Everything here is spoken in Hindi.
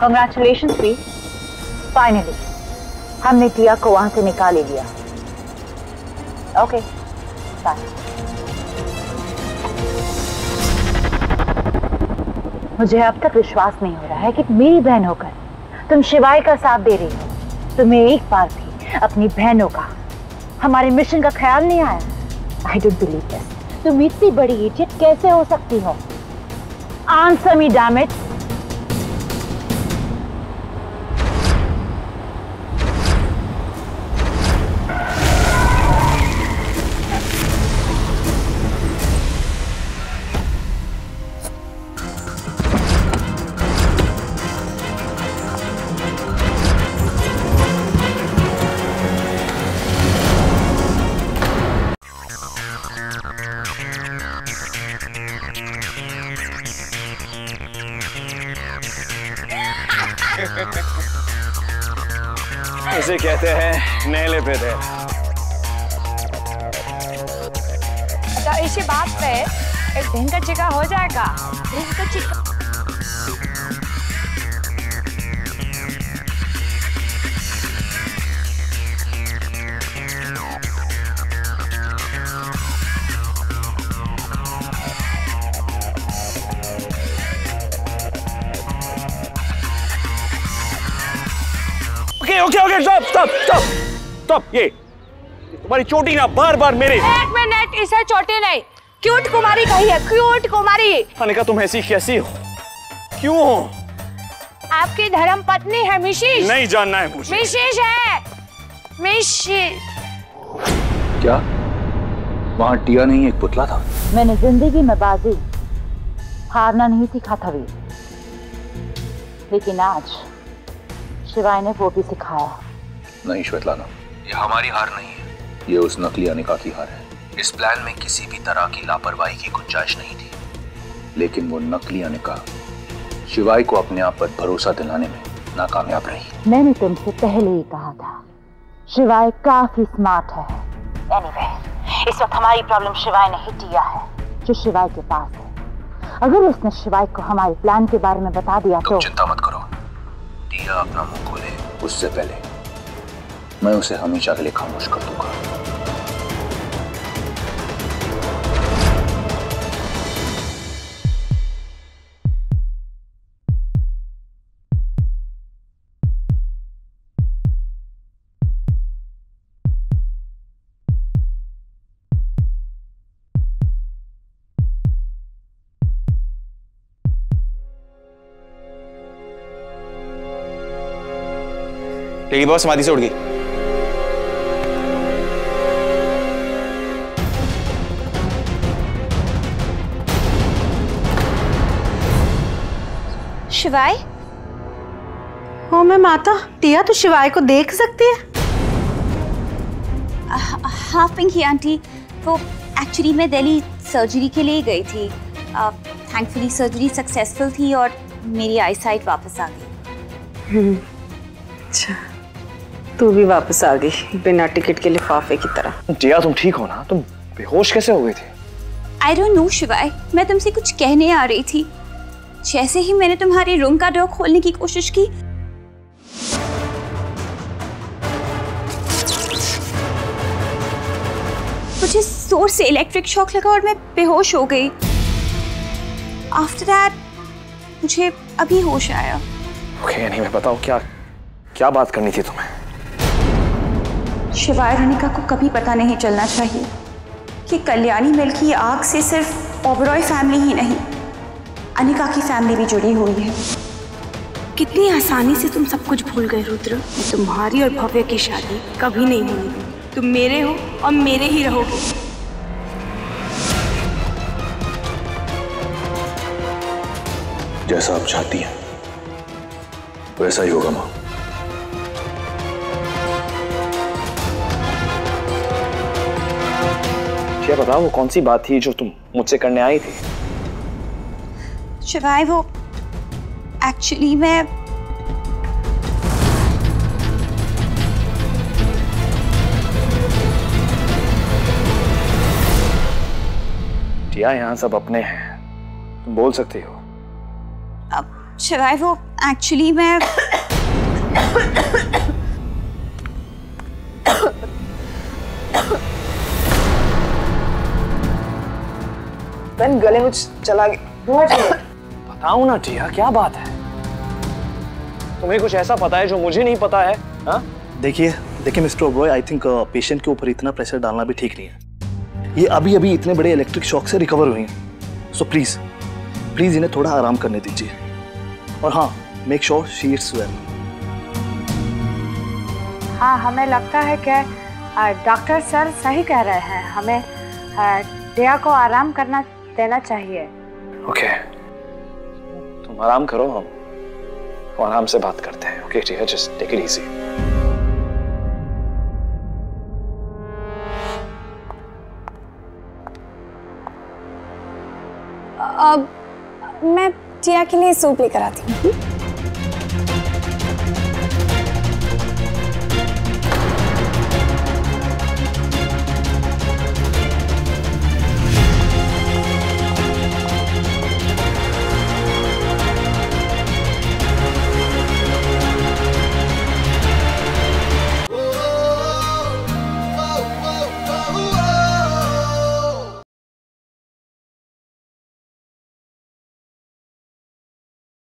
कॉन्ग्रेचुलेशन प्री फाइनली हमने टिया को वहाँ से निकाल ही लिया। ओके बाय मुझे अब तक विश्वास नहीं हो रहा है कि मेरी बहन होकर तुम शिवाय का साथ दे रही हो। तुम्हें एक बार भी अपनी बहनों का, हमारे मिशन का ख्याल नहीं आया। आई डोंट बिलीव दिस तुम इतनी बड़ी इज़्ज़त कैसे हो सकती हो? आंसर मी डैम इसे कहते हैं नेले पे दे तो इसी बात पे एक दिन का चिका हो जाएगा। दिन का चिका। Okay okay stop stop stop stop ये। तुम्हारी चोटी ना बार बार मेरे। एक मिनट इसे चोटी नहीं। क्यूट कुमारी कही है क्यूट कुमारी। अनिका तुम ऐसी कैसी हो? क्यों हो? आपकी धर्म पत्नी है मिशिश। नहीं जानना है मुझे। मिशिश है। मिशिश। क्या? वहाँ टिया नहीं एक पुतला था। मैंने ज़िंदगी में बाजी। हारना नहीं सीखा था वीर लेकिन आज शिवाय ने वो भी सिखाया। नहीं श्वेतलाना। ये हमारी हार नहीं है। ये उस नकली अनिका की हार है। इस प्लान में किसी भी तरह की लापरवाही की गुंजाइश नहीं थी। लेकिन वो नकली अनिका शिवाय को अपने आप पर भरोसा दिलाने में नाकामयाब रही। मैंने तुमसे पहले ही कहा था शिवाय काफ़ी स्मार्ट है। Anyway, इस वक्त हमारी प्रॉब्लम शिवाय ने ही टिया है जो शिवाय के पास है। अगर उसने शिवाय को हमारे प्लान के बारे में बता दिया तो चिंता मत करो। टिया अपना मुँह खोले उससे पहले मैं उसे हमेशा के लिए खामोश कर दूँगा। तेरी बॉस समाधि से उड़ गई। शिवाय? हो मैं माता। टिया तो शिवाय को देख सकती है? हाँ पिंकी आंटी। वो एक्चुअली मैं दिल्ली सर्जरी के लिए गई थी। थैंकफुली सर्जरी सक्सेसफुल थी और मेरी आई साइट वापस आ गई। अच्छा। तू भी वापस आ गई बिना टिकट के लिफाफे की तरह। जिया तुम ठीक हो ना? तुम बेहोश कैसे हो गई थी? आई डोंट नो शिवाय। मैं तुमसे कुछ कहने आ रही थी। जैसे ही मैंने तुम्हारे रूम का डोर खोलने की कोशिश की। मुझे ज़ोर से इलेक्ट्रिक शॉक लगा और मैं बेहोश हो गई। आफ्टर दैट मुझे अभी होश आया। ओके नहीं मैं बताओ क्या क्या बात करनी थी तुम्हें? शिवाय रनिका को कभी पता नहीं चलना चाहिए कि कल्याणी मिल की आग से सिर्फ़ ओबरॉय फैमिली ही नहीं अनिका की फैमिली भी जुड़ी हुई है। कितनी आसानी से तुम सब कुछ भूल गए रुद्र। तुम्हारी और भव्य की शादी कभी नहीं होगी। तुम मेरे हो और मेरे ही रहोगे। जैसा आप चाहती हैं वैसा ही होगा माँ। क्या बताओ वो कौन सी बात थी जो तुम मुझसे करने आई थी? शिवाय वो एक्चुअली मैं टिया यहाँ सब अपने हैं। तुम बोल सकती हो। अब शिवाय वो एक्चुअली मैं पेन गले में चला गया। बताओ ना टिया क्या बात है? तुम्हें कुछ ऐसा पता है जो मुझे नहीं पता है? हाँ? देखिए देखिए mister Oberoi I think patient के ऊपर इतना प्रेशर डालना भी ठीक नहीं है। ये अभी अभी इतने बड़े इलेक्ट्रिक शॉक से रिकवर हुई हैं। सो प्लीज़ प्लीज़ इन्हें थोड़ा आराम करने दीजिए। और हाँ make sure she it's well हाँ हमें लगता है कि डॉक्टर सर सही कह रहे हैं। हमें अ, टिया को आराम करना देना चाहिए। ओके तुम आराम करो हम। आराम से बात करते हैं। ओके ठीक है जस्ट टेक इट इजी अब मैं टिया के लिए सूप लेकर आती हूँ।